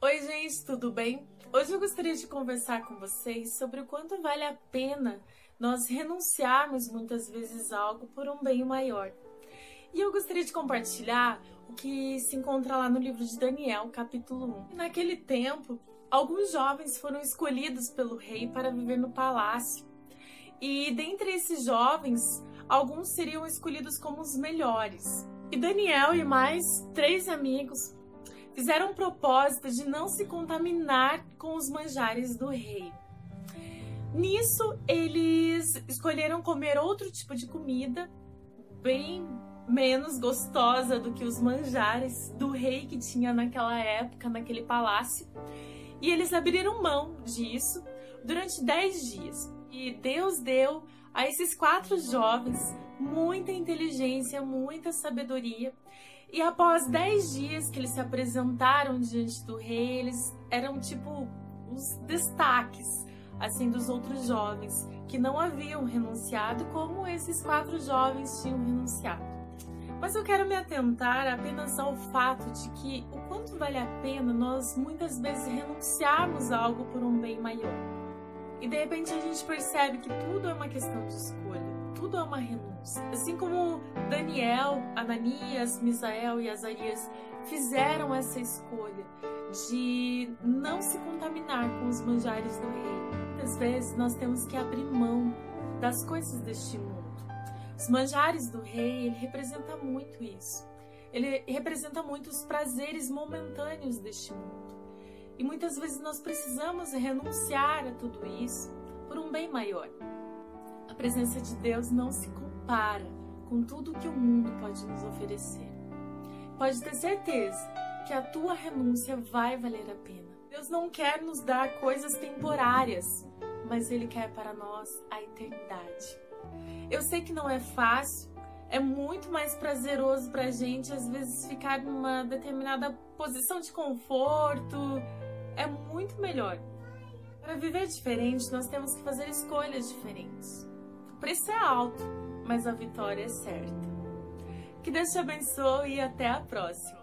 Oi, gente, tudo bem? Hoje eu gostaria de conversar com vocês sobre o quanto vale a pena nós renunciarmos muitas vezes algo por um bem maior. E eu gostaria de compartilhar o que se encontra lá no livro de Daniel, capítulo 1. Naquele tempo, alguns jovens foram escolhidos pelo rei para viver no palácio. E dentre esses jovens, alguns seriam escolhidos como os melhores. E Daniel e mais três amigos fizeram propósito de não se contaminar com os manjares do rei. Nisso, eles escolheram comer outro tipo de comida, bem menos gostosa do que os manjares do rei que tinha naquela época, naquele palácio. E eles abriram mão disso durante dez dias. E Deus deu a esses quatro jovens muita inteligência, muita sabedoria e após dez dias que eles se apresentaram diante do rei, eles eram tipo os destaques assim dos outros jovens que não haviam renunciado, como esses quatro jovens tinham renunciado. Mas eu quero me atentar apenas ao fato de que o quanto vale a pena nós muitas vezes renunciarmos a algo por um bem maior. E de repente a gente percebe que tudo é uma questão de escolha tudo é uma renúncia. Assim como Daniel, Ananias, Misael e Azarias fizeram essa escolha de não se contaminar com os manjares do rei. Muitas vezes nós temos que abrir mão das coisas deste mundo. Os manjares do rei, ele representa muito isso. Ele representa muito os prazeres momentâneos deste mundo. E muitas vezes nós precisamos renunciar a tudo isso por um bem maior presença de Deus não se compara com tudo que o mundo pode nos oferecer. Pode ter certeza que a tua renúncia vai valer a pena. Deus não quer nos dar coisas temporárias, mas Ele quer para nós a eternidade. Eu sei que não é fácil, é muito mais prazeroso para a gente às vezes ficar numa determinada posição de conforto, é muito melhor. Para viver diferente, nós temos que fazer escolhas diferentes. O preço é alto, mas a vitória é certa. Que Deus te abençoe e até a próxima.